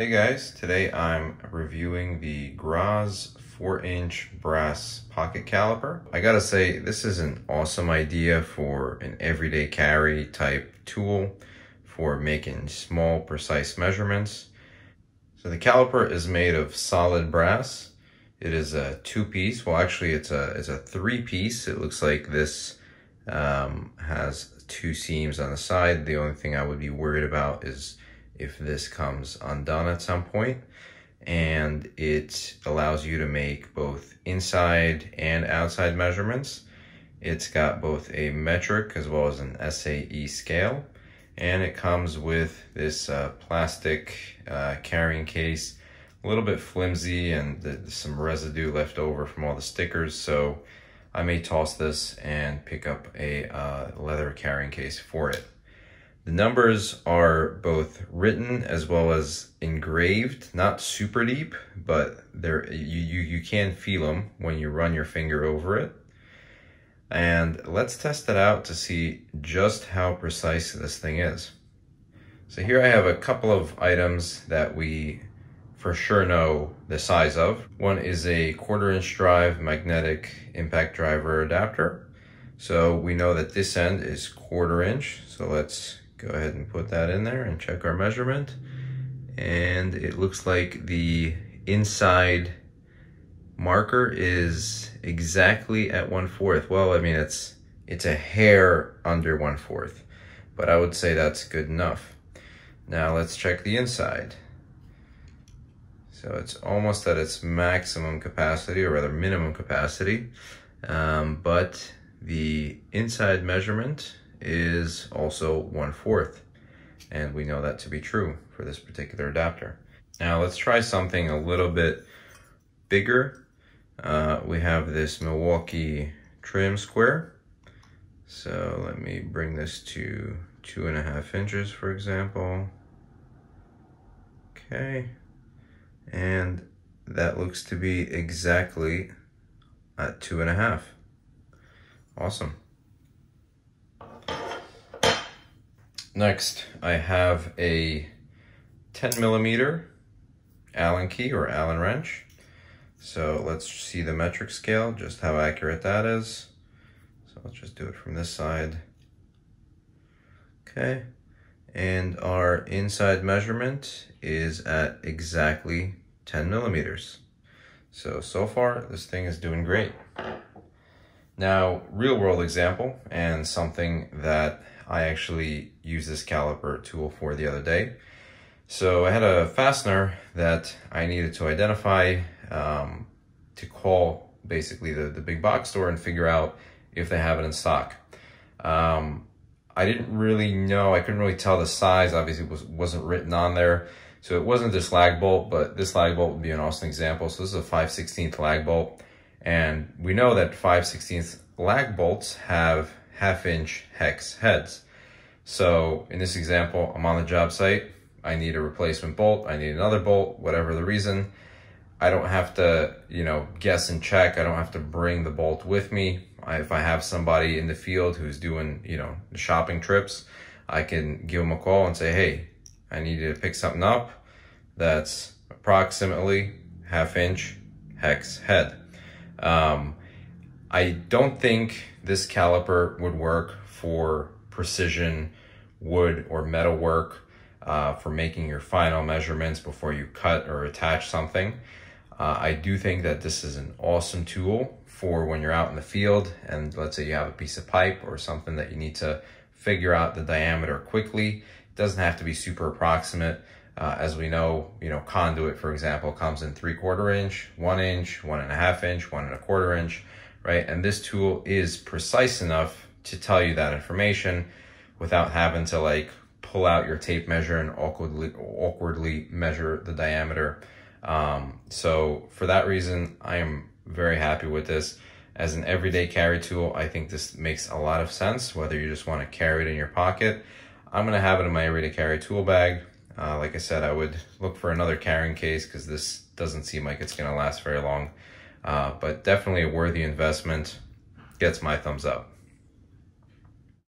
Hey guys, today I'm reviewing the Groz 4 inch brass pocket caliper. I gotta say, this is an awesome idea for an everyday carry type tool for making small precise measurements. So the caliper is made of solid brass. It is a two piece, well actually it's a, it's a three piece. It looks like this um, has two seams on the side. The only thing I would be worried about is if this comes undone at some point and it allows you to make both inside and outside measurements. It's got both a metric as well as an SAE scale and it comes with this uh, plastic uh, carrying case a little bit flimsy and the, some residue left over from all the stickers so I may toss this and pick up a uh, leather carrying case for it. The numbers are both written as well as engraved, not super deep, but they're, you, you, you can feel them when you run your finger over it. And let's test it out to see just how precise this thing is. So here I have a couple of items that we for sure know the size of. One is a quarter inch drive magnetic impact driver adapter. So we know that this end is quarter inch. So let's go ahead and put that in there and check our measurement. And it looks like the inside marker is exactly at one fourth. Well, I mean, it's, it's a hair under one fourth, but I would say that's good enough. Now let's check the inside. So it's almost at its maximum capacity, or rather minimum capacity, um, but the inside measurement is also one fourth. And we know that to be true for this particular adapter. Now let's try something a little bit bigger. Uh, we have this Milwaukee trim square. So let me bring this to two and a half inches, for example. Okay. And that looks to be exactly at two and a half. Awesome. Next, I have a 10 millimeter Allen key or Allen wrench. So let's see the metric scale, just how accurate that is. So let's just do it from this side. Okay. And our inside measurement is at exactly 10 millimeters. So, so far, this thing is doing great. Now, real world example and something that I actually used this caliper tool for the other day. So I had a fastener that I needed to identify um, to call basically the, the big box store and figure out if they have it in stock. Um, I didn't really know, I couldn't really tell the size, obviously it was, wasn't written on there. So it wasn't this lag bolt, but this lag bolt would be an awesome example. So this is a 5 16th lag bolt. And we know that 5 16th lag bolts have half inch hex heads. So in this example, I'm on the job site. I need a replacement bolt. I need another bolt, whatever the reason. I don't have to, you know, guess and check. I don't have to bring the bolt with me. I, if I have somebody in the field who's doing, you know, shopping trips, I can give them a call and say, hey, I need to pick something up that's approximately half inch hex head. Um, I don't think this caliper would work for precision wood or metal work uh, for making your final measurements before you cut or attach something. Uh, I do think that this is an awesome tool for when you're out in the field and let's say you have a piece of pipe or something that you need to figure out the diameter quickly. It doesn't have to be super approximate. Uh, as we know, you know, conduit, for example, comes in three quarter inch, one inch, one and a half inch, one and a quarter inch right? And this tool is precise enough to tell you that information without having to like pull out your tape measure and awkwardly, awkwardly measure the diameter. Um, so for that reason, I am very happy with this. As an everyday carry tool, I think this makes a lot of sense, whether you just want to carry it in your pocket. I'm going to have it in my everyday carry tool bag. Uh, like I said, I would look for another carrying case because this doesn't seem like it's going to last very long. Uh, but definitely a worthy investment. Gets my thumbs up.